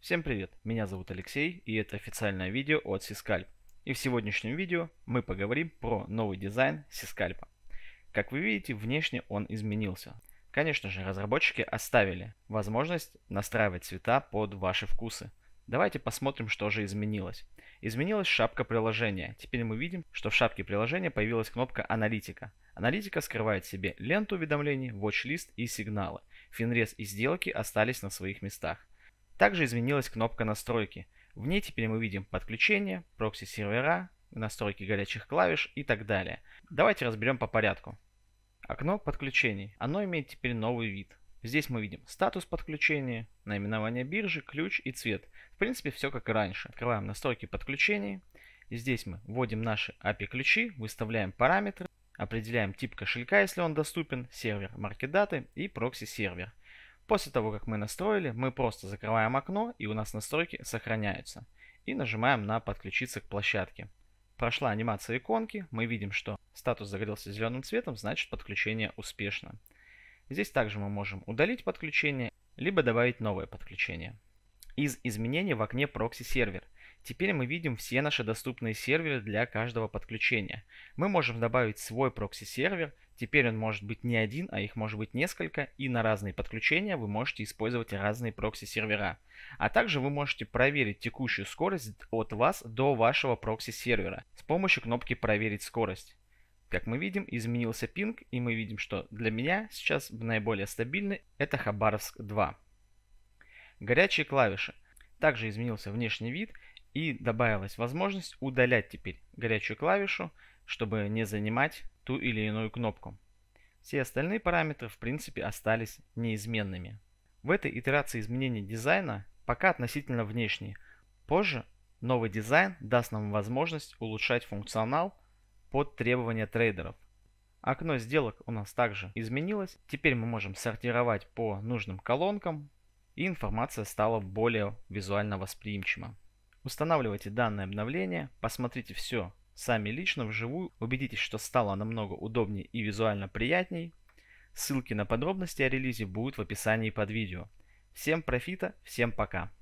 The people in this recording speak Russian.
Всем привет, меня зовут Алексей и это официальное видео от Сискальп. И в сегодняшнем видео мы поговорим про новый дизайн Сискальпа. Как вы видите, внешне он изменился. Конечно же, разработчики оставили возможность настраивать цвета под ваши вкусы. Давайте посмотрим, что же изменилось. Изменилась шапка приложения. Теперь мы видим, что в шапке приложения появилась кнопка «Аналитика». Аналитика скрывает в себе ленту уведомлений, watch-лист и сигналы. Финрез и сделки остались на своих местах. Также изменилась кнопка настройки. В ней теперь мы видим подключение, прокси-сервера, настройки горячих клавиш и так далее. Давайте разберем по порядку. Окно подключений. Оно имеет теперь новый вид. Здесь мы видим статус подключения, наименование биржи, ключ и цвет. В принципе, все как и раньше. Открываем настройки подключений. И здесь мы вводим наши API-ключи, выставляем параметры, определяем тип кошелька, если он доступен, сервер market data ы и прокси-сервер. После того, как мы настроили, мы просто закрываем окно и у нас настройки сохраняются. И нажимаем на подключиться к площадке. Прошла анимация иконки, мы видим, что статус загорелся зеленым цветом, значит подключение успешно. Здесь также мы можем удалить подключение, либо добавить новое подключение. Из изменений в окне прокси сервер. Теперь мы видим все наши доступные серверы для каждого подключения. Мы можем добавить свой прокси сервер Теперь он может быть не один, а их может быть несколько, и на разные подключения вы можете использовать разные прокси-сервера. А также вы можете проверить текущую скорость от вас до вашего прокси-сервера с помощью кнопки «Проверить скорость». Как мы видим, изменился пинг, и мы видим, что для меня сейчас наиболее стабильный это Хабаровск 2. Горячие клавиши. Также изменился внешний вид и добавилась возможность удалять теперь горячую клавишу, чтобы не занимать ту или иную кнопку. Все остальные параметры в принципе остались неизменными. В этой итерации изменения дизайна пока относительно внешние. Позже новый дизайн даст нам возможность улучшать функционал под требования трейдеров. Окно сделок у нас также изменилось. Теперь мы можем сортировать по нужным колонкам и информация стала более визуально восприимчива. Устанавливайте данное обновление, посмотрите все Сами лично вживую убедитесь, что стало намного удобнее и визуально приятней. Ссылки на подробности о релизе будут в описании под видео. Всем профита, всем пока!